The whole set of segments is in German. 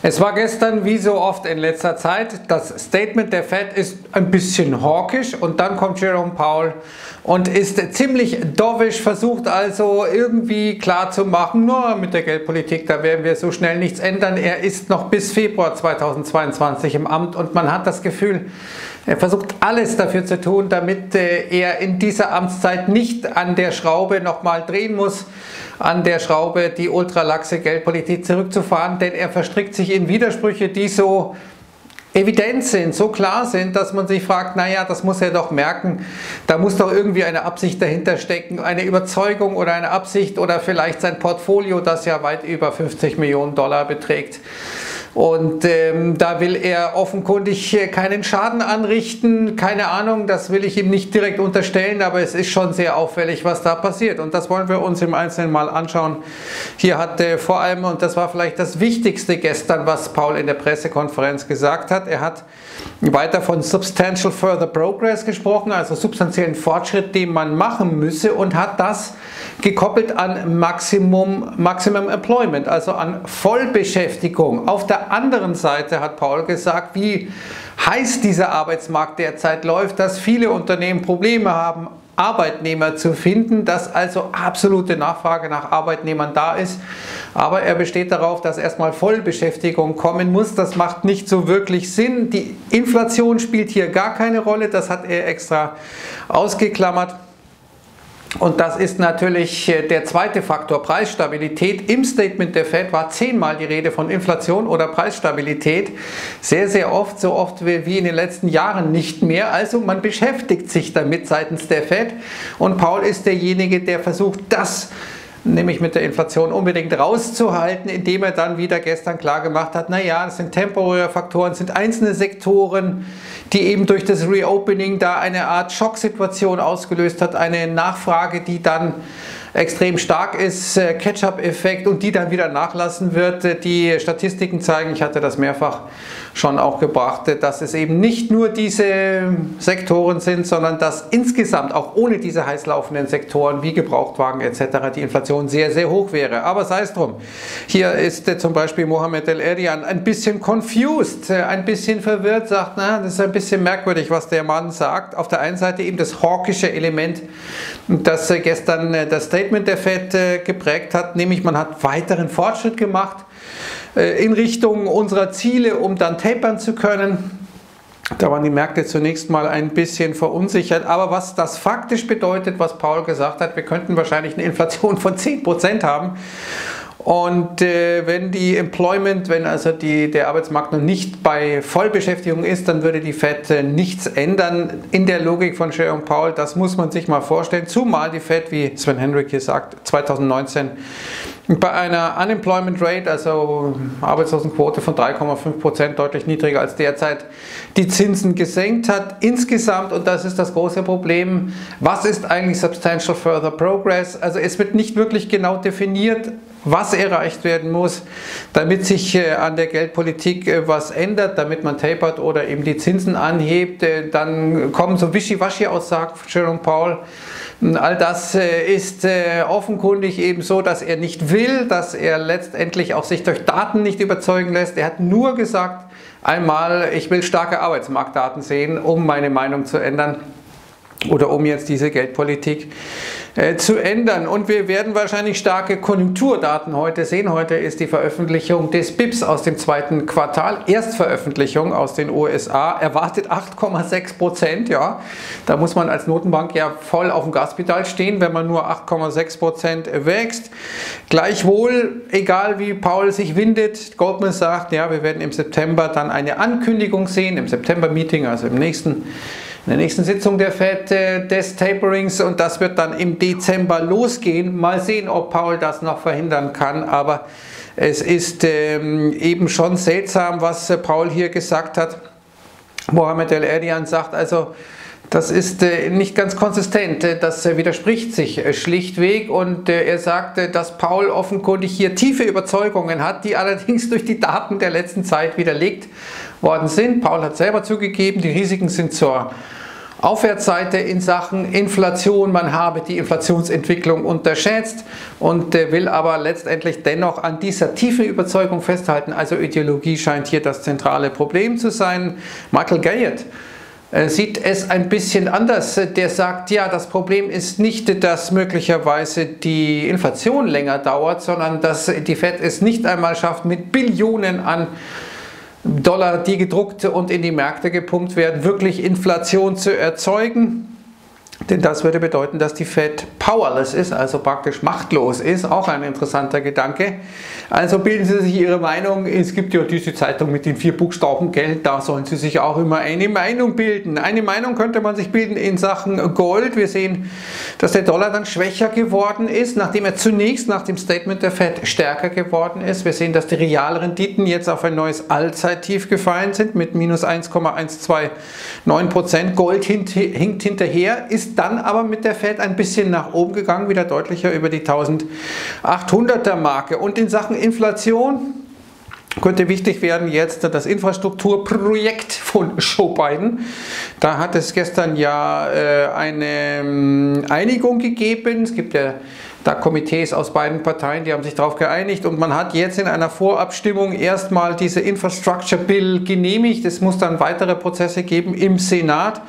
Es war gestern wie so oft in letzter Zeit, das Statement der Fed ist ein bisschen hawkisch und dann kommt Jerome Powell und ist ziemlich dovish, versucht also irgendwie klar zu machen, nur mit der Geldpolitik, da werden wir so schnell nichts ändern. Er ist noch bis Februar 2022 im Amt und man hat das Gefühl, er versucht alles dafür zu tun, damit äh, er in dieser Amtszeit nicht an der Schraube nochmal drehen muss, an der Schraube die ultralaxe Geldpolitik zurückzufahren, denn er verstrickt sich in Widersprüche, die so evident sind, so klar sind, dass man sich fragt, naja, das muss er doch merken, da muss doch irgendwie eine Absicht dahinter stecken, eine Überzeugung oder eine Absicht oder vielleicht sein Portfolio, das ja weit über 50 Millionen Dollar beträgt. Und ähm, da will er offenkundig keinen Schaden anrichten. Keine Ahnung, das will ich ihm nicht direkt unterstellen, aber es ist schon sehr auffällig, was da passiert. Und das wollen wir uns im Einzelnen mal anschauen. Hier hat äh, vor allem, und das war vielleicht das Wichtigste gestern, was Paul in der Pressekonferenz gesagt hat, er hat weiter von Substantial Further Progress gesprochen, also substanziellen Fortschritt, den man machen müsse und hat das gekoppelt an Maximum, Maximum Employment, also an Vollbeschäftigung. Auf der anderen Seite hat Paul gesagt, wie heiß dieser Arbeitsmarkt derzeit läuft, dass viele Unternehmen Probleme haben, Arbeitnehmer zu finden, dass also absolute Nachfrage nach Arbeitnehmern da ist. Aber er besteht darauf, dass erstmal Vollbeschäftigung kommen muss. Das macht nicht so wirklich Sinn. Die Inflation spielt hier gar keine Rolle. Das hat er extra ausgeklammert. Und das ist natürlich äh, der zweite Faktor, Preisstabilität. Im Statement der Fed war zehnmal die Rede von Inflation oder Preisstabilität. Sehr, sehr oft, so oft wie in den letzten Jahren nicht mehr. Also man beschäftigt sich damit seitens der Fed. Und Paul ist derjenige, der versucht, das nämlich mit der Inflation unbedingt rauszuhalten, indem er dann wieder gestern klar gemacht hat, naja, das sind temporäre Faktoren, das sind einzelne Sektoren, die eben durch das Reopening da eine Art Schocksituation ausgelöst hat, eine Nachfrage, die dann extrem stark ist, äh, Catch-up-Effekt und die dann wieder nachlassen wird. Äh, die Statistiken zeigen, ich hatte das mehrfach schon auch gebracht, äh, dass es eben nicht nur diese Sektoren sind, sondern dass insgesamt auch ohne diese heiß laufenden Sektoren wie Gebrauchtwagen etc. die Inflation sehr, sehr hoch wäre. Aber sei es drum. Hier ist zum Beispiel Mohamed El Erian ein bisschen confused, ein bisschen verwirrt, sagt, na, das ist ein bisschen merkwürdig, was der Mann sagt. Auf der einen Seite eben das hawkische Element, das gestern das Statement der FED äh, geprägt hat, nämlich man hat weiteren Fortschritt gemacht äh, in Richtung unserer Ziele, um dann tapern zu können. Da waren die Märkte zunächst mal ein bisschen verunsichert. Aber was das faktisch bedeutet, was Paul gesagt hat, wir könnten wahrscheinlich eine Inflation von 10% haben. Und äh, wenn die Employment, wenn also die, der Arbeitsmarkt noch nicht bei Vollbeschäftigung ist, dann würde die FED äh, nichts ändern in der Logik von Jerome Powell. Das muss man sich mal vorstellen. Zumal die FED, wie Sven Hendrick hier sagt, 2019 bei einer Unemployment Rate, also Arbeitslosenquote von 3,5 Prozent, deutlich niedriger als derzeit, die Zinsen gesenkt hat. Insgesamt, und das ist das große Problem, was ist eigentlich Substantial Further Progress? Also es wird nicht wirklich genau definiert, was erreicht werden muss, damit sich äh, an der Geldpolitik äh, was ändert, damit man tapert oder eben die Zinsen anhebt. Äh, dann kommen so Wischiwaschi-Aussagen von Jerome Powell. All das ist offenkundig eben so, dass er nicht will, dass er letztendlich auch sich durch Daten nicht überzeugen lässt. Er hat nur gesagt, einmal, ich will starke Arbeitsmarktdaten sehen, um meine Meinung zu ändern oder um jetzt diese Geldpolitik äh, zu ändern. Und wir werden wahrscheinlich starke Konjunkturdaten heute sehen. Heute ist die Veröffentlichung des BIPs aus dem zweiten Quartal, Erstveröffentlichung aus den USA, erwartet 8,6 Prozent. Ja, da muss man als Notenbank ja voll auf dem Gaspedal stehen, wenn man nur 8,6 Prozent wächst. Gleichwohl, egal wie Paul sich windet, Goldman sagt, ja, wir werden im September dann eine Ankündigung sehen, im September-Meeting, also im nächsten in der nächsten Sitzung der FED äh, des Taperings und das wird dann im Dezember losgehen. Mal sehen, ob Paul das noch verhindern kann, aber es ist ähm, eben schon seltsam, was äh, Paul hier gesagt hat. Mohamed El Erdian sagt also, das ist äh, nicht ganz konsistent, das widerspricht sich schlichtweg und er sagte, dass Paul offenkundig hier tiefe Überzeugungen hat, die allerdings durch die Daten der letzten Zeit widerlegt worden sind. Paul hat selber zugegeben, die Risiken sind zur Aufwärtsseite in Sachen Inflation. Man habe die Inflationsentwicklung unterschätzt und will aber letztendlich dennoch an dieser tiefen Überzeugung festhalten. Also Ideologie scheint hier das zentrale Problem zu sein. Michael Gayet äh, sieht es ein bisschen anders. Der sagt, ja, das Problem ist nicht, dass möglicherweise die Inflation länger dauert, sondern dass die Fed es nicht einmal schafft, mit Billionen an Dollar, die gedruckt und in die Märkte gepumpt werden, wirklich Inflation zu erzeugen. Denn das würde bedeuten, dass die Fed powerless ist, also praktisch machtlos ist. Auch ein interessanter Gedanke. Also bilden Sie sich Ihre Meinung. Es gibt ja diese Zeitung mit den vier Buchstaben Geld. Da sollen Sie sich auch immer eine Meinung bilden. Eine Meinung könnte man sich bilden in Sachen Gold. Wir sehen, dass der Dollar dann schwächer geworden ist, nachdem er zunächst nach dem Statement der Fed stärker geworden ist. Wir sehen, dass die Realrenditen jetzt auf ein neues Allzeittief gefallen sind mit minus 1,129 Prozent. Gold hinkt hinterher, ist dann aber mit der Fed ein bisschen nach oben gegangen, wieder deutlicher über die 1800er Marke. Und in Sachen Inflation könnte wichtig werden jetzt das Infrastrukturprojekt von Joe Biden. Da hat es gestern ja äh, eine ähm, Einigung gegeben. Es gibt ja da Komitees aus beiden Parteien, die haben sich darauf geeinigt und man hat jetzt in einer Vorabstimmung erstmal diese Infrastructure Bill genehmigt. Es muss dann weitere Prozesse geben im Senat.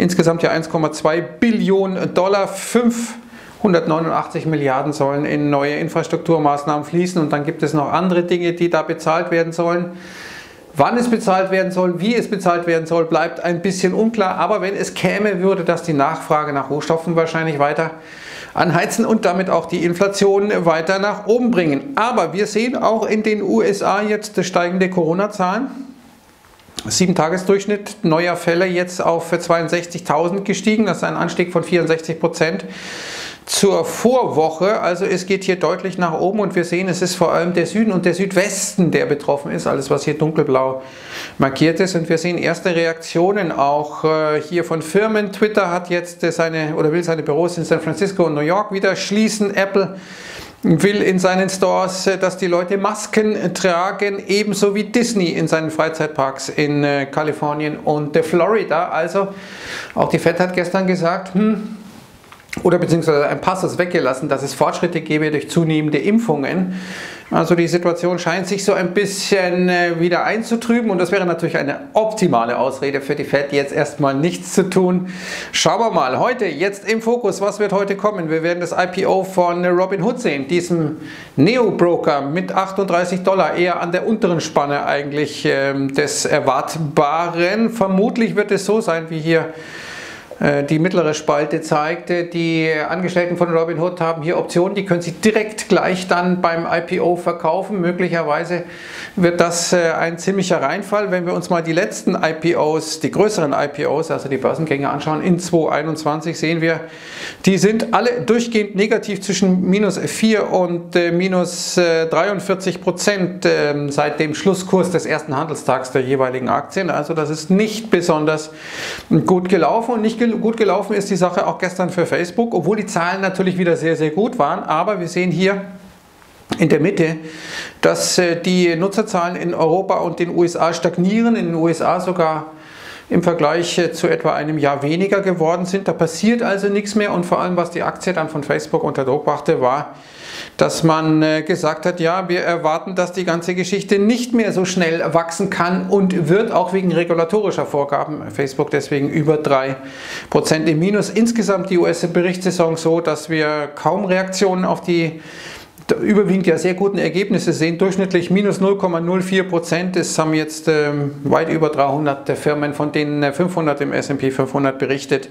Insgesamt ja 1,2 Billionen Dollar, 589 Milliarden sollen in neue Infrastrukturmaßnahmen fließen und dann gibt es noch andere Dinge, die da bezahlt werden sollen. Wann es bezahlt werden soll, wie es bezahlt werden soll, bleibt ein bisschen unklar. Aber wenn es käme, würde das die Nachfrage nach Rohstoffen wahrscheinlich weiter anheizen und damit auch die Inflation weiter nach oben bringen. Aber wir sehen auch in den USA jetzt steigende Corona-Zahlen. 7-Tages-Durchschnitt neuer Fälle jetzt auf 62.000 gestiegen. Das ist ein Anstieg von 64 Prozent zur Vorwoche. Also es geht hier deutlich nach oben und wir sehen, es ist vor allem der Süden und der Südwesten, der betroffen ist. Alles, was hier dunkelblau markiert ist. Und wir sehen erste Reaktionen auch äh, hier von Firmen. Twitter hat jetzt seine oder will seine Büros in San Francisco und New York wieder schließen. Apple will in seinen Stores, äh, dass die Leute Masken tragen, ebenso wie Disney in seinen Freizeitparks in äh, Kalifornien und Florida. Also auch die Fed hat gestern gesagt, hm, oder beziehungsweise ein Passus weggelassen, dass es Fortschritte gäbe durch zunehmende Impfungen. Also die Situation scheint sich so ein bisschen äh, wieder einzutrüben und das wäre natürlich eine optimale Ausrede für die Fed, jetzt erstmal nichts zu tun. Schauen wir mal, heute, jetzt im Fokus, was wird heute kommen? Wir werden das IPO von Robinhood sehen, diesem Neo-Broker mit 38 Dollar, eher an der unteren Spanne eigentlich ähm, des Erwartbaren. Vermutlich wird es so sein, wie hier die mittlere Spalte zeigte, die Angestellten von Robinhood haben hier Optionen, die können sie direkt gleich dann beim IPO verkaufen. Möglicherweise wird das äh, ein ziemlicher Reinfall. Wenn wir uns mal die letzten IPOs, die größeren IPOs, also die Börsengänge anschauen, in 2021 sehen wir, die sind alle durchgehend negativ zwischen minus 4 und äh, minus 43 Prozent ähm, seit dem Schlusskurs des ersten Handelstags der jeweiligen Aktien. Also das ist nicht besonders gut gelaufen und nicht gelaufen gut gelaufen ist die Sache auch gestern für Facebook, obwohl die Zahlen natürlich wieder sehr, sehr gut waren. Aber wir sehen hier in der Mitte, dass äh, die Nutzerzahlen in Europa und den USA stagnieren, in den USA sogar im Vergleich äh, zu etwa einem Jahr weniger geworden sind. Da passiert also nichts mehr und vor allem, was die Aktie dann von Facebook unter Druck brachte, war, dass man äh, gesagt hat, ja, wir erwarten, dass die ganze Geschichte nicht mehr so schnell wachsen kann und wird, auch wegen regulatorischer Vorgaben. Facebook deswegen über 3% im Minus. Insgesamt die US-Berichtssaison so, dass wir kaum Reaktionen auf die überwiegend ja sehr guten Ergebnisse sehen. Durchschnittlich minus 0,04 Prozent. Es haben jetzt ähm, weit über 300 Firmen, von denen 500 im S&P 500 berichtet.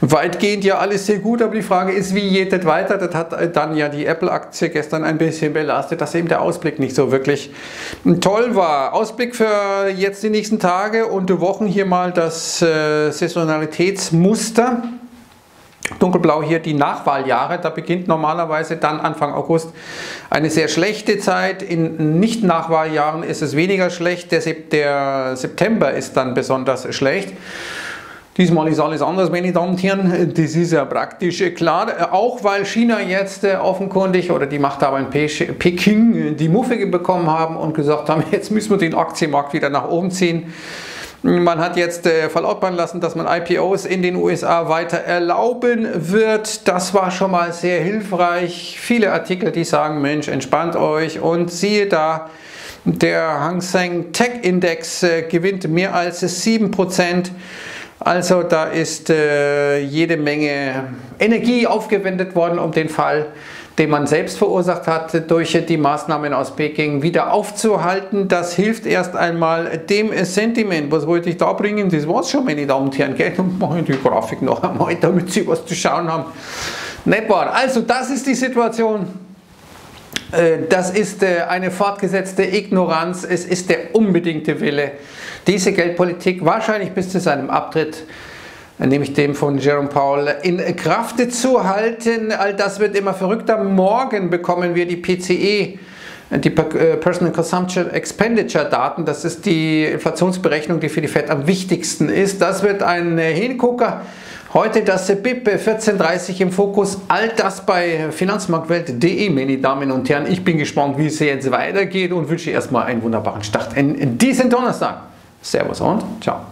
Weitgehend ja alles sehr gut, aber die Frage ist, wie geht das weiter? Das hat dann ja die Apple-Aktie gestern ein bisschen belastet, dass eben der Ausblick nicht so wirklich toll war. Ausblick für jetzt die nächsten Tage und Wochen hier mal das äh, Saisonalitätsmuster. Dunkelblau hier die Nachwahljahre. Da beginnt normalerweise dann Anfang August eine sehr schlechte Zeit. In Nicht-Nachwahljahren ist es weniger schlecht. Der, der September ist dann besonders schlecht. Diesmal ist alles anders, meine Damen und Herren. Das ist ja praktisch klar. Auch weil China jetzt äh, offenkundig oder die Machthaber in Peking die Muffe bekommen haben und gesagt haben, jetzt müssen wir den Aktienmarkt wieder nach oben ziehen Man hat jetzt äh, verlautbaren lassen, dass man IPOs in den USA weiter erlauben wird. Das war schon mal sehr hilfreich. Viele Artikel, die sagen, Mensch, entspannt euch und siehe da, der Hang Seng Tech Index äh, gewinnt mehr als 7%. Also da ist äh, jede Menge Energie aufgewendet worden, um den Fall den man selbst verursacht hat, durch die Maßnahmen aus Peking wieder aufzuhalten. Das hilft erst einmal dem Sentiment. Was wollte ich da bringen? Das war's schon, meine Damen und Herren. Gell? Und mache die Grafik noch einmal, damit Sie was zu schauen haben. Nicht? Also das ist die Situation. Äh, das ist äh, eine fortgesetzte Ignoranz. Es ist der unbedingte Wille, diese Geldpolitik wahrscheinlich bis zu seinem Abtritt nämlich dem von Jerome Powell, in Kraft zu halten. All das wird immer verrückter. Morgen bekommen wir die PCE, die äh, Personal Consumption Expenditure Daten. Das ist die Inflationsberechnung, die für die FED am wichtigsten ist. Das wird ein Hingucker. Heute das BIP 14.30 im Fokus. All das bei finanzmarktwelt.de, meine Damen und Herren. Ich bin gespannt, wie es jetzt weitergeht und wünsche erstmal einen wunderbaren Start in diesen Donnerstag. Servus und ciao.